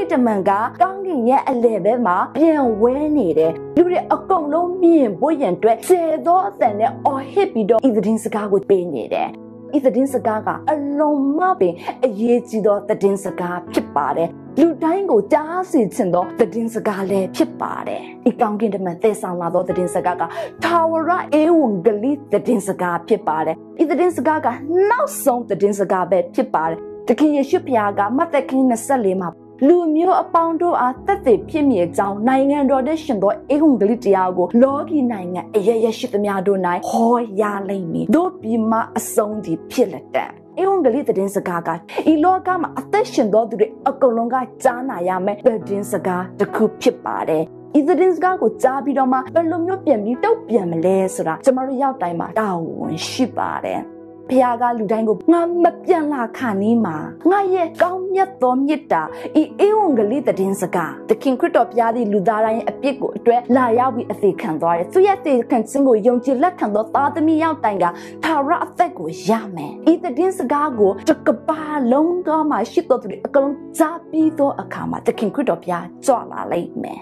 ကင်တမန်ကကောင်းကင်ရဲ့အလယ်ဘက်မှာပြန်ဝဲနေတယ်လူတွေအကုန်လုံးမြင်ဖို့ရန်အတွက်ကျေသောအသံနဲ့အော်ဟစ်ပြီးတော့ဤသတင်းစကားကိုပေးနေတယ်ဤသတင်းစကားကအလုံးမပင်အရေးကြီးသောသတင်းစကားဖြစ်ပါတယ်လူတိုင်းကိုကြားစီချင်သောသတင်းစကားလည်းဖြစ်ပါတယ်ဤကောင်းကင်တမန်သဲဆောင်လာသောသတင်းစကားကထာဝရအေဝံဂေလိသတင်းစကားဖြစ်ပါတယ်ဤသတင်းစကားကနောက်ဆုံးသတင်းစကားပဲဖြစ်ပါတယ်တခင်ယေရှုဖခင်ကမသက်ခင်း24မှာ လူမျိုးအပေါင်းတို့အားတက်သေးဖြစ်မြေကြောင်းနိုင်ငံတော်တဲ့ရှင်သောအေဂုံဂလိတရားကိုလောကီနိုင်ငံအရရရှိသမျှတို့၌ဟောရလိမ့်မည်တို့ပြီးမှအဆုံးဒီဖြစ်လက်တံအေဝံဂလိသတင်းစကားကဤလောကမှာအသက်ရှင်သောသူတွေအကုန်လုံးကကြားနာရမယ်သတင်းစကားတစ်ခုဖြစ်ပါတယ်ဤသတင်းစကားကိုကြားပြီးတော့မှဘယ်လိုမျိုးပြန်ပြီးတုတ်ပြန်မလဲဆိုတာကျမတို့ရောက်တိုင်းမှာတာဝန်ရှိပါတယ် ဖခင်ကလူတိုင်းကိုငါမပြန်လာခါနီးမှာငါရဲ့ကောင်းမြတ်သောမြတ်တာဤအေဝံဂေလိသတင်းစကားသခင်ခရစ်တော်ဘုရားသည်လူသားတိုင်းအပြစ်ကိုအတွက်လာရောက်ပြီးအသေးခံသွားတယ်သူရဲ့အသေးခံခြင်းကိုယုံကြည်လက်ခံသောသားသမီးရောက်တိုင်ကသာရအသက်ကိုရမယ်ဤသတင်းစကားကိုတကပါလုံးကမှရှိတော်သူတွေအကုန်ကြားပြီးသောအခါမှာသခင်ခရစ်တော်ဘုရားကြွလာလိမ့်မယ်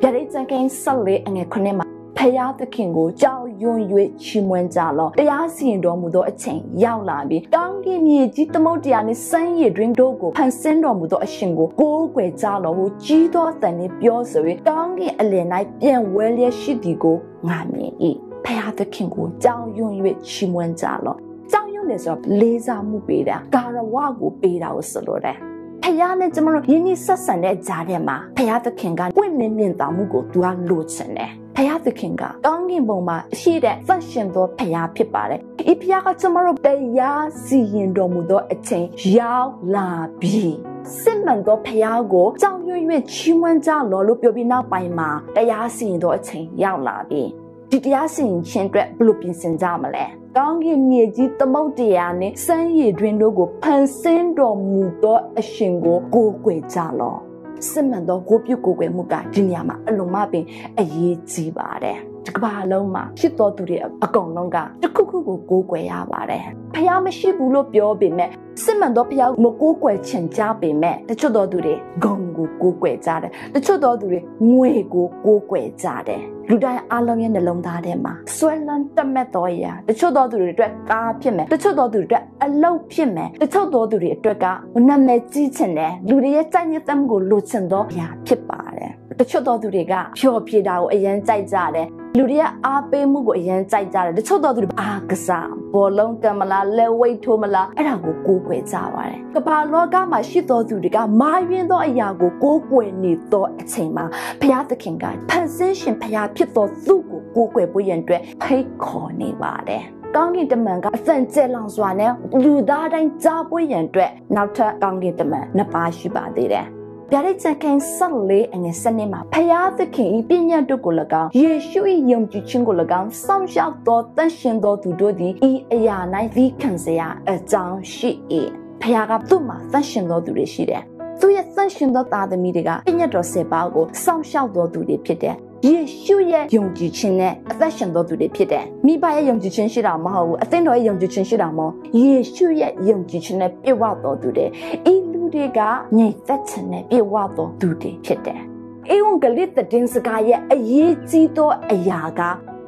ဗျာဒိတ်စံကိန်းဆက်လေးအငယ်ခုနှစ်မှာ ဖယားသခင်ကိုကြောက်ရွံ့၍ချီးမွမ်းကြလော့တရားစီရင်တော်မူသောအချိန်ရောက်လာပြီတောင်းကင်မြေကြီးသမုတ်တရားနှင့်စမ်းရည်တွင်တို့ကိုဖန်ဆင်းတော်မူသောအရှင်ကိုကိုးကွယ်ကြလော့ဟုကြီးသောအသံနှင့်ပြောဆို၍တောင်းကင်အလယ်၌ပြန်ဝဲလျက်ရှိသည်ကိုငါမြင်၏ဖယားသခင်ကိုကြောက်ရွံ့၍ချီးမွမ်းကြလော့ကြောက်ရွံ့တယ်ဆိုတော့လေးစားမှုပေးတာကာရဝကိုပေးတာကိုဆိုလိုတယ်ဖယားနဲ့ကျမတို့ယဉ်ကျေးဆက်ဆံတဲ့ကြားထဲမှာဖယားသခင်ကပွင့်လင်းမြင်သာမှုကိုသူကလိုချင်တယ် ဖယားသခင်ကကောင်းကင်ဘုံမှာရှိတဲ့သန့်ရှင်သောဖယားဖြစ်ပါတယ်။ဤဖယားကကျမတို့တရားစီရင်တော်မူသောအချိန်ရောက်လာပြီ။စစ်မှန်သောဖယားကိုကြောင်ရွံ့ရွံ့ချီးမွမ်းကြလော်လို့ပြောပြီးနောက်ပိုင်းမှာတရားစီရင်သောအချိန်ရောက်လာပြီ။ဒီတရားစီရင်ခြင်းအတွက်ဘယ်လိုပြင်ဆင်ကြမလဲ။ကောင်းကင်မြေကြီးသမုတ်တရားနဲ့စမ်းရည်တွင်တို့ကိုဖန်ဆင်းတော်မူသောအရှင်ကိုကိုးကွယ်ကြလော့ စစ်မှန်သောကိုပြုတ်ကိုယ်ွယ်မှုကဒီနေရာမှာအလုံးမပင်အရေးကြီးပါတယ်ဒီကမ္ဘာလုံးမှာဖြစ်တော်သူတွေအကုန်လုံးကတခုခုကိုကိုးကွယ်ရပါတယ်ဖះမရှိဘူးလို့ပြောပေမဲ့စစ်မှန်သောဖះမကိုးကွယ်ချင်ကြပေမဲ့တချို့တော်သူတွေဂုံကိုကိုးကွယ်ကြတယ်တချို့တော်သူတွေငွေကိုကိုးကွယ်ကြတယ် လူတိုင်းအလုံးရဲ့နှလုံးသားထဲမှာဆွဲလန်းတတ်မဲ့တော်ရာတချို့တော်သူတွေအတွက်ကားဖြစ်မယ်တချို့တော်သူတွေအတွက်အလုတ်ဖြစ်မယ်တချို့တော်သူတွေအတွက်ကနာမည်ကြီးချင်တယ်လူတွေရဲ့စိုက်ညစ်သက်မှုကိုလိုချင်သောအရာဖြစ်ပါတယ်တချို့တော်သူတွေကဖြော်ပြတာကိုအရင်ကြိုက်ကြတယ် လူတွေကအားပေးမှုကိုအရင်ကြိုက်ကြတယ်တချို့တော်သူတွေအားကစားဘောလုံးကံမလားလက်ဝိတ်ထိုးမလားအဲ့ဒါကိုကိုးကွယ်ကြပါတယ်ကမ္ဘာလောကမှာရှိတော်သူတွေကမာယွင်းသောအရာကိုကိုးကွယ်နေသောအချိန်မှာဘုရားသခင်ကဖန်ဆင်းရှင်ဘုရားဖြစ်သောသူ့ကိုကိုးကွယ်ဖို့ရန်အတွက်ဖိတ်ခေါ်နေပါတယ်ကောင်းကင်တမန်ကအစံကျဲလောင်စွာနဲ့လူသားတိုင်းကြားပွေးရန်အတွက်နောက်ထပ်ကောင်းကင်တမန်နှစ်ပါးရှိပါသေးတယ် ဗျာဒိတ်ချက်ကင်ဆက်လေးအငယ်စနစ်မှာဖယားသခင်ဤပညာတို့ကို၎င်းယေရှု၏ယုံကြည်ခြင်းကို၎င်းစောင့်ရှောက်သောတန်ရှင်သောသူတို့သည်ဤအရာ၌သီးခံစရာအကြောင်းရှိ၏ဖယားကသူ့မှာတန်ရှင်သောသူတွေရှိတယ်သူရဲ့တန်ရှင်သောသားသမီးတွေကပညာတော်၁၀ပါးကိုစောင့်ရှောက်သောသူတွေဖြစ်တယ်ယေရှုရဲ့ယုံကြည်ခြင်းနဲ့အသက်ရှင်တော်သူတွေဖြစ်တယ်။မိဘရဲ့ယုံကြည်ခြင်းရှိတာမဟုတ်ဘူး။အသင်းတော်ရဲ့ယုံကြည်ခြင်းရှိတာမဟုတ်။ယေရှုရဲ့ယုံကြည်ခြင်းနဲ့ပြည့်ဝတော်သူတွေ။ဤလူ တွေကငြိမ်သက်ခြင်းနဲ့ပြည့်ဝတော်သူတွေဖြစ်တယ်။ဧဝံဂေလိသတင်းစကားရဲ့အရေးကြီးသောအရာက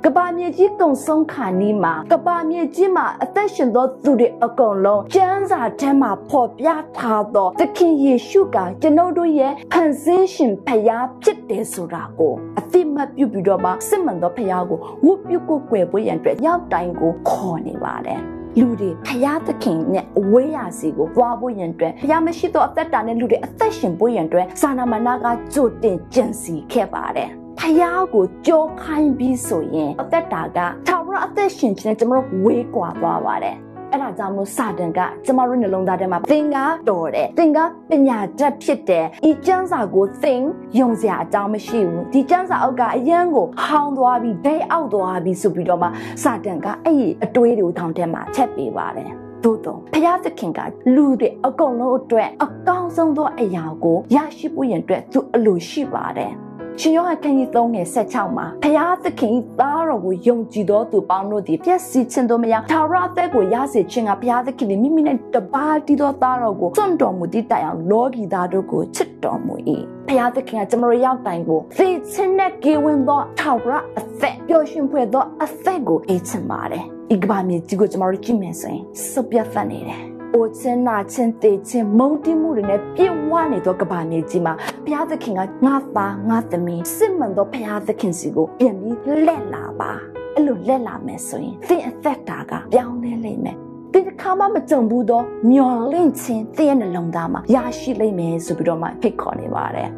ကဘာမြေကြီးကုံဆုံးခါနီးမှာကဘာမြေကြီးမှာအသက်ရှင်သောသူတွေအကုန်လုံးကျမ်းစာထဲမှာဖော်ပြထားသောသခင်ယေရှုကကျွန်ုပ်တို့ရဲ့ဖန်ဆင်းရှင်ဖျားဖြစ်တယ်ဆိုတာကိုအသိမှတ်ပြုပြီးတော့မှစစ်မှန်သောဖျားကိုဝတ်ပြုကိုကွယ်ဖို့ရန်အတွက်ရောက်တိုင်းကိုခေါ်နေပါတယ် လူတွေဖျားသခင်နဲ့အဝေးရာစီကိုသွားဖို့ရန်အတွက်ဖျားမရှိသောအသက်တာနဲ့လူတွေအသက်ရှင်ဖို့ရန်အတွက်စာနာမဏကကြိုတင်ကြံစီခဲ့ပါတယ်ဖယားကိုကြောခိုင်းပြီးဆိုရင်အသက်တာကထာဝရအသက်ရှင်ခြင်းကျွန်တော်တို့ဝေးကွာသွားပါတယ် အဲ့ဒါကြောင့်မို့စာတန်ကကျမတို့နှလုံးသားထဲမှာသင်ကားတော်တယ်သင်ကားပညာတတ်ဖြစ်တယ်ဤကျမ်းစာကိုသင်ယုံစရာအကြောင်းမရှိဘူးဒီကျမ်းစာအောက်ကအယံကိုဟောင်းသွားပြီးဒိတ်အောက်သွားပြီးဆိုပြီးတော့မှစာတန်ကအဲ့ဒီအတွေးတွေကိုထောင်ထဲမှာချက်ပေးပါတယ်သို့တော့ဘုရားသခင်ကလူတွေအကုန်လုံးအတွက်အကောင်းဆုံးသောအရာကိုရရှိဖို့ရန်အတွက်သူအလိုရှိပါတယ် ရှင်ယောဟန်ခန်းကြီး3ငယ်16မှာဖျားသခင်သားတော်ကိုယုံကြည်သောသူပေါင်းတို့သည်ပြည့်စည်ခြင်းတို့မရထာဝရအသက်ကိုရစေခြင်းကဖျားသခင်သည်မိမိနဲ့တပါးတည်သောသားတော်ကိုစွန့်တော်မူသည့်တိုင်အောင်လောကီသားတို့ကိုချစ်တော်မူ၏ဖျားသခင်ကကျွန်တော်ရောက်တိုင်ကိုသိချင်းနဲ့ကေဝင်သောထာဝရအသက်ပျော်ရွှင်ဖွယ်သောအသက်ကိုအေးချင်ပါတယ်ဤကဘာမြေကြီးကိုကျွန်တော်တို့ကြည့်မယ်ဆိုရင်စုပ်ပြတ်သတ်နေတယ် အိုချင်းနာချင်းတေချင်းမုံတိမှုတွေနဲ့ပြည့်ဝနေသောကဘာမြေကြီးမှာဘုရားသခင်ကငါသားငါသမီးစစ်မှန်သောဘုရားသခင်စီကိုပြန်ပြီးလက်လာပါအဲ့လိုလက်လာမယ်ဆိုရင်သင်အသက်တာကပြောင်းလဲလိမ့်မယ်ဒီတစ်ခါမှမကြုံဘူးသောမျော်လင့်ခြင်းသင်ရဲ့နှလုံးသားမှာရရှိလိမ့်မယ်ဆိုပြီးတော့မှဖိတ်ခေါ်နေပါတယ်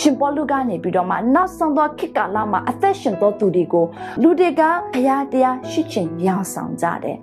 ရှင်ပေါလုကနေပြီးတော့မှနောက်ဆုံးသောခေတ်ကာလမှာအသက်ရှင်သောသူတွေကိုလူတွေကဘုရားတရားရှိခြင်းရောင်းဆောင်ကြတယ်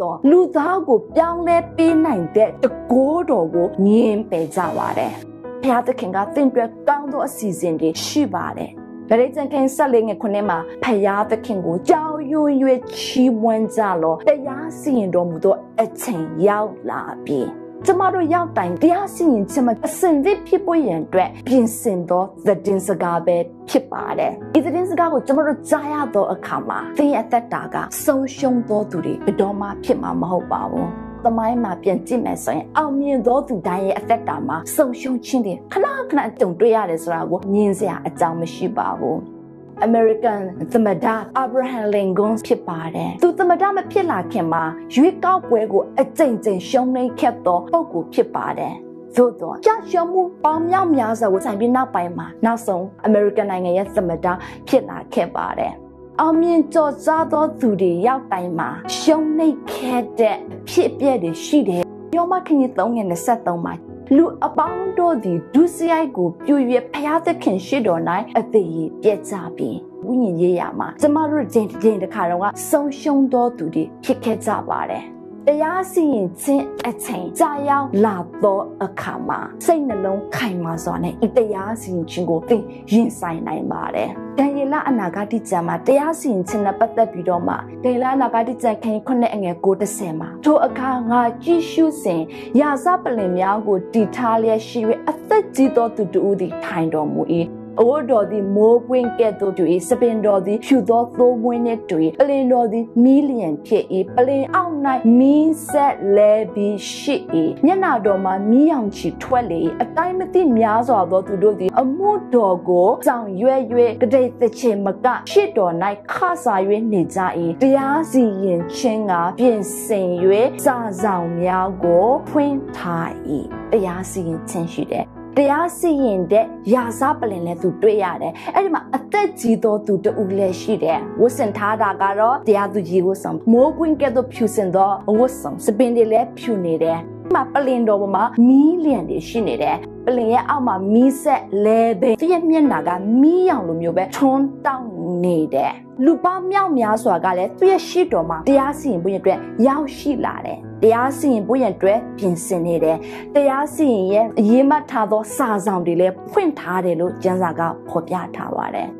သို့တော့လူသားကိုပြောင်းလဲပေးနိုင်တဲ့တကိုးတော်ကိုငြင်းပယ်ကြပါတယ်။ဘုရားသခင်ကသင်အတွက်ကောင်းသောအစီအစဉ်တွေရှိပါတယ်။ဗရိတ်ကျန်ခင်ဆက်လေးငယ်ခုနှစ်မှာဖယားသခင်ကိုကြောင်ရွံ့ရွေချီးမွမ်းကြလောတရားစီရင်တော်မူသောအချိန်ရောက်လာပြီ။ ကျမတို့ရောက်တိုင်တရားစီရင်ခြင်းမှာအစဉ်သစ်ဖြစ်ပေါ်ရန်အတွက်ပြင်ဆင်သောသတင်းစကားပဲဖြစ်ပါတယ်။ဒီသတင်းစကားကိုကျမတို့ကြားရသောအခါမှာသင်ရဲ့အသက်တာကဆုံးရှုံးသောသူတွေဘယ်တော့မှဖြစ်မှာမဟုတ်ပါဘူး။သမိုင်းမှာပြန်ကြည့်မယ်ဆိုရင်အောင်မြင်သောသူတိုင်းရဲ့အသက်တာမှာဆုံရှုံခြင်းတွေခဏခဏကြုံတွေ့ရတယ်ဆိုတာကိုမြင်စရာအကြောင်းမရှိပါဘူး။ American သမ္မတ Abraham Lincoln ဖြစ်ပါတယ်။သူသမ္မတမဖြစ်လာခင်မှာရွေးကောက်ပွဲကိုအကြိမ်ကြိမ်ရှုံးနိမ့်ခဲ့သောပုဂ္ဂိုလ်ဖြစ်ပါတယ်။သို့တော့ကြာရှုံးမှုပေါင်းများများစွာကိုဆိုင်ပြီးနောက်ပိုင်းမှာနောက်ဆုံး American နိုင်ငံရဲ့သမ္မတဖြစ်လာခဲ့ပါတယ်။အောင်မြင်ကြော်ကြားသောသူတွေရောက်တိုင်းမှာရှုံးနိမ့်ခဲ့တဲ့ဖြစ်အပျက်တွေရှိတယ်။ယောမခင်ကြီး3ငယ်23မှာ လူအပေါင်းတို့သည်ဒုစရိုက်ကိုပြူရွက်ဖျားသခင်ရှိတော်၌အသေးပြက်ကြပြီဝိညာဉ်ရေးရမှာကျမတို့ဂျင်ဂျင်တခါတော့ကဆုံးရှုံးသောသူတွေဖြစ်ခဲ့ကြပါတယ် တရားစီရင်ခြင်းအချိန်ကြာရောက်လာသောအခါမှာစိတ်နှလုံးခိုင်မာစွာနဲ့ဤတရားစီရင်ခြင်းကိုသင်ရင်ဆိုင်နိုင်ပါတယ်။ဒံယေလအနာဂတိကျမ်းမှာတရားစီရင်ခြင်းနဲ့ပတ်သက်ပြီးတော့မှဒံယေလအနာဂတိကျမ်းခန်းခုနှစ်အငယ်9:10မှာထိုအခါငါကြည့်ရှုစဉ်ရာဇပလင်များကိုတည်ထားလျက်ရှိ၍အသက်ကြီးသောသူတို့သည်ထိုင်တော်မူ၏ အဝတ်တော်သည်မိုးပွင့်ကဲ့သို့တူ၏စပင်တော်သည်ဖြူသောသိုးမွေးနှင့်တူ၏ပလင်တော်သည်မီးလျံဖြစ်၏ပလင်အောက်၌မီးဆက်လဲပြီးရှိ၏မျက်နာတော်မှာမီးရောင်ချီထွက်လေ၏အတိုင်းမသိများစွာသောသူတို့သည်အမှုတော်ကိုကြောင်ရွဲ့၍တတိသချေမကရှစ်တော်၌ခဆာ၍နေကြ၏တရားစီရင်ခြင်းကပြင်ဆင်၍စာဆောင်များကိုဖွင့်ထား၏တရားစီရင်ခြင်းရှိတယ် တရားစီရင်တဲ့ယာစားပလင်လည်းသူတွေ့ရတယ်အဲ့ဒီမှာအသက်ကြီးသောသူတူလည်းရှိတယ်ဝတ်ဆင်ထားတာကတော့တရားသူကြီးဝတ်ဆောင်မိုးပွင့်ကဲ့သို့ဖြူစင်သောဝတ်ဆောင်စပင်တွေလည်းဖြူနေတယ် မှာပလင်တော်ပေါ်မှာမီးလျံတွေရှိနေတယ်ပလင်ရဲ့အောက်မှာမီးဆက်လဲပဲသူ့ရဲ့မျက်နှာကမီးရောင်လိုမျိုးပဲထွန်းတောက်နေတယ်လူပေါင်းမြောက်များစွာကလည်းသူ့ရဲ့ရှေ့တော်မှာတရားစီရင်ဖို့အတွက်ရောက်ရှိလာတယ်တရားစီရင်ဖို့ရန်အတွက်ပြင်ဆင်နေတယ်တရားစီရင်ရဲ့အရေးမှတ်ထားသောစာဆောင်တွေလည်းဖွင့်ထားတယ်လို့ကျမ်းစာကဖော်ပြထားပါတယ်